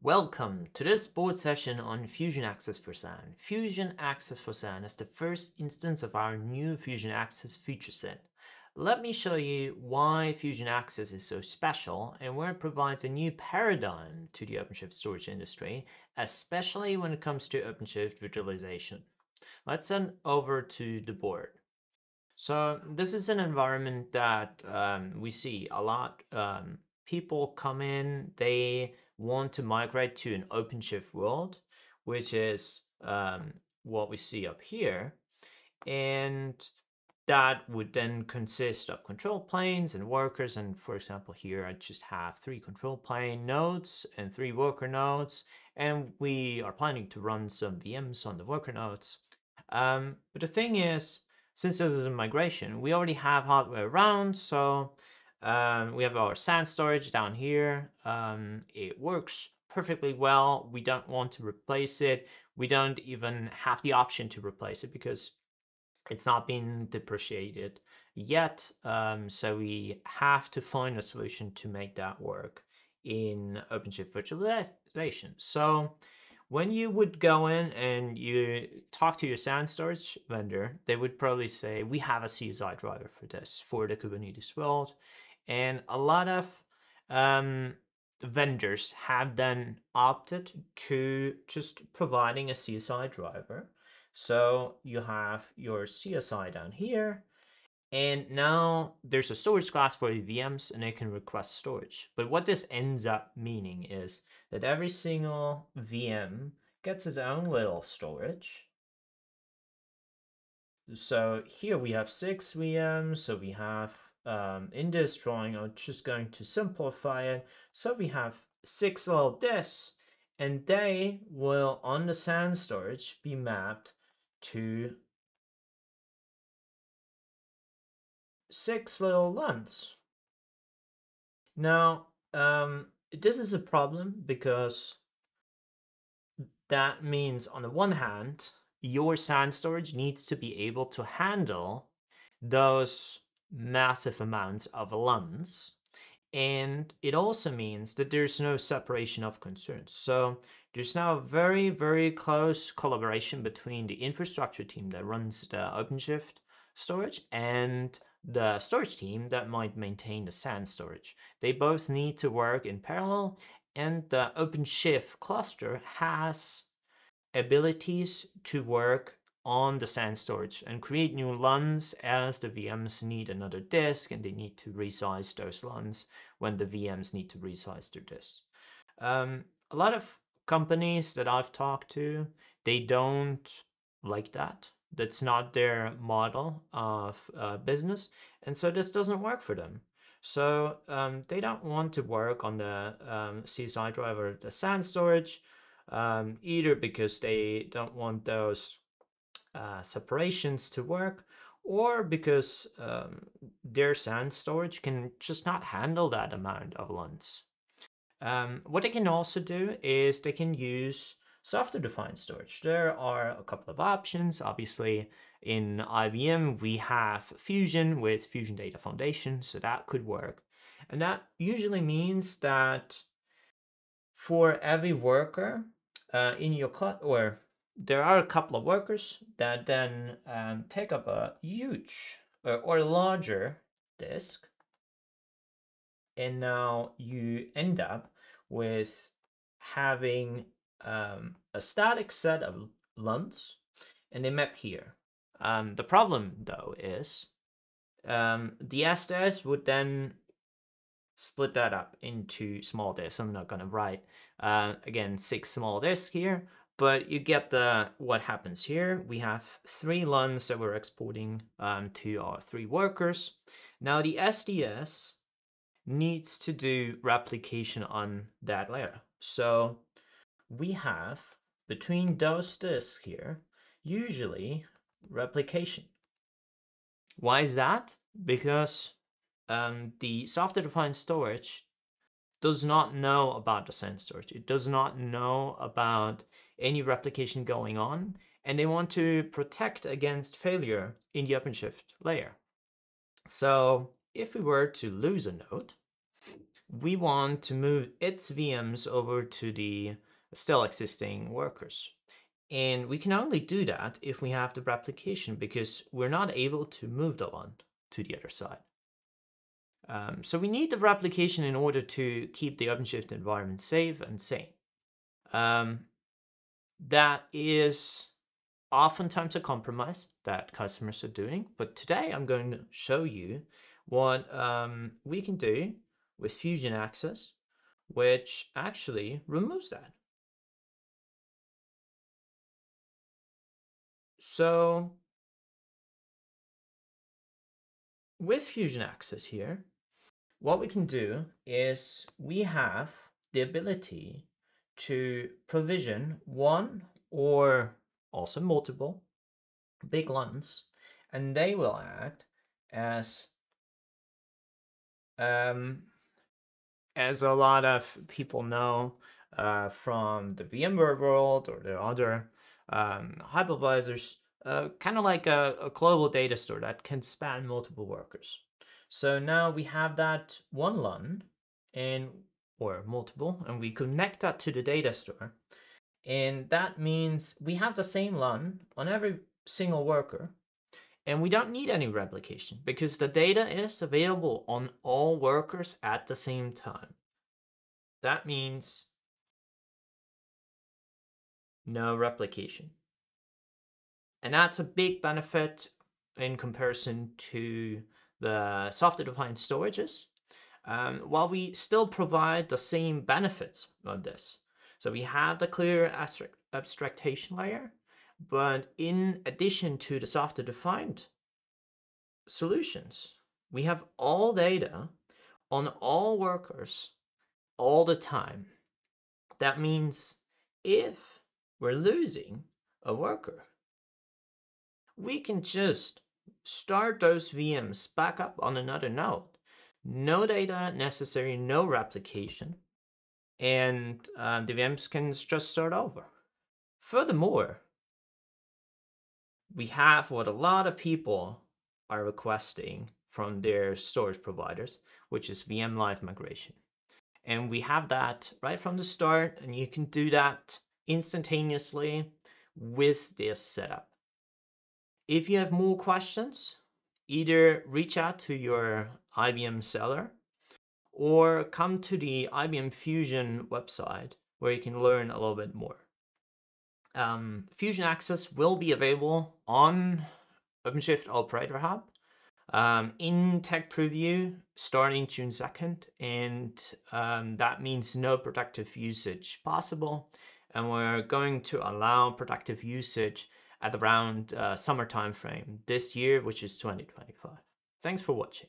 Welcome to this board session on Fusion Access for SAN. Fusion Access for SAN is the first instance of our new Fusion Access feature set. Let me show you why Fusion Access is so special and where it provides a new paradigm to the OpenShift storage industry, especially when it comes to OpenShift virtualization. Let's send over to the board. So this is an environment that um, we see a lot. Um, people come in, they want to migrate to an OpenShift world, which is um, what we see up here. And that would then consist of control planes and workers. And for example, here I just have three control plane nodes and three worker nodes. And we are planning to run some VMs on the worker nodes. Um, but the thing is, since this is a migration, we already have hardware around. So um, we have our SAN storage down here. Um, it works perfectly well. We don't want to replace it. We don't even have the option to replace it because it's not been depreciated yet. Um, so we have to find a solution to make that work in OpenShift virtualization. So when you would go in and you talk to your SAN storage vendor, they would probably say, we have a CSI driver for this, for the Kubernetes world. And a lot of um, vendors have then opted to just providing a CSI driver. So you have your CSI down here, and now there's a storage class for the VMs and they can request storage. But what this ends up meaning is that every single VM gets its own little storage. So here we have six VMs, so we have um, in this drawing, I'm just going to simplify it. So we have six little disks, and they will, on the SAN storage, be mapped to six little LUNs. Now, um, this is a problem because that means, on the one hand, your SAN storage needs to be able to handle those massive amounts of LUNs. And it also means that there's no separation of concerns. So there's now a very, very close collaboration between the infrastructure team that runs the OpenShift storage and the storage team that might maintain the SAN storage. They both need to work in parallel and the OpenShift cluster has abilities to work on the SAN storage and create new LUNs as the VMs need another disk and they need to resize those LUNs when the VMs need to resize their disks. Um, a lot of companies that I've talked to, they don't like that. That's not their model of uh, business. And so this doesn't work for them. So um, they don't want to work on the um, CSI driver, the SAN storage, um, either because they don't want those uh, separations to work or because um, their SAN storage can just not handle that amount of LUNs. Um, what they can also do is they can use software-defined storage. There are a couple of options. Obviously, in IBM, we have Fusion with Fusion Data Foundation, so that could work. And that usually means that for every worker uh, in your cloud, or there are a couple of workers that then um, take up a huge uh, or larger disk. And now you end up with having um, a static set of LUNs and they map here. Um, the problem though is um, the SDS would then split that up into small disks. I'm not going to write, uh, again, six small disks here, but you get the what happens here. We have three LUNs that we're exporting um, to our three workers. Now the SDS needs to do replication on that layer. So we have between those disks here, usually replication. Why is that? Because um, the software-defined storage does not know about the SAN storage. It does not know about any replication going on, and they want to protect against failure in the OpenShift layer. So if we were to lose a node, we want to move its VMs over to the still existing workers. And we can only do that if we have the replication because we're not able to move the LUN to the other side. Um, so we need the replication in order to keep the OpenShift environment safe and sane. Um, that is oftentimes a compromise that customers are doing, but today I'm going to show you what um, we can do with Fusion Access, which actually removes that. So with Fusion Access here, what we can do is we have the ability to provision one or also multiple big LUNs, and they will act as um, as a lot of people know uh, from the VMware world or the other um, hypervisors, uh, kind of like a, a global data store that can span multiple workers. So now we have that one LUN and or multiple, and we connect that to the data store. And that means we have the same LUN on every single worker, and we don't need any replication because the data is available on all workers at the same time. That means no replication. And that's a big benefit in comparison to the software-defined storages, um, while we still provide the same benefits of this. So we have the clear abstract abstraction layer, but in addition to the software-defined solutions, we have all data on all workers all the time. That means if we're losing a worker, we can just start those VMs back up on another node. No data necessary, no replication, and uh, the VMs can just start over. Furthermore, we have what a lot of people are requesting from their storage providers, which is VM live migration. And we have that right from the start, and you can do that instantaneously with this setup. If you have more questions, either reach out to your IBM seller or come to the IBM Fusion website where you can learn a little bit more. Um, Fusion Access will be available on OpenShift Operator Hub um, in tech preview starting June 2nd, and um, that means no productive usage possible. And we're going to allow productive usage at around uh, summer timeframe this year, which is 2025. Thanks for watching.